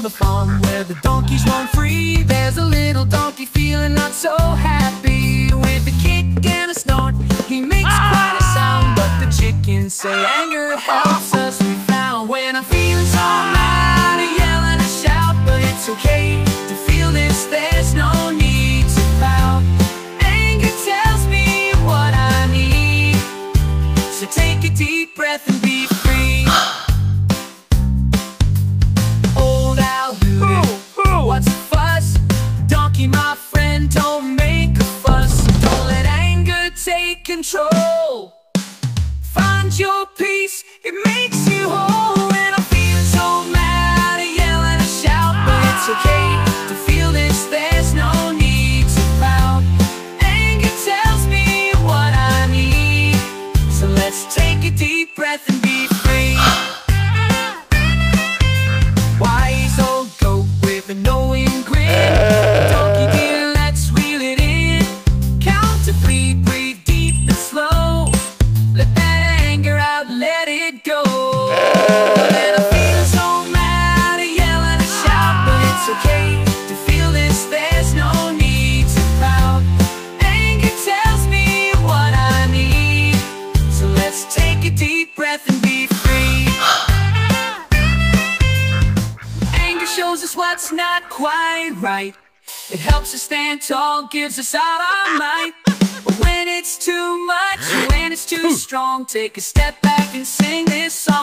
on the farm where the donkeys roam free. There's a little donkey feeling not so happy. With a kick and a snort, he makes quite a sound. But the chickens say anger helps us control. Find your peace, it makes you whole. When I'm feeling so mad, I yell and I shout But it's okay to feel this, there's no need to pout. Anger tells me what I need. So let's take a deep breath and be breath and be free Anger shows us what's not quite right. It helps us stand tall, gives us all our might. But when it's too much, when it's too strong, take a step back and sing this song.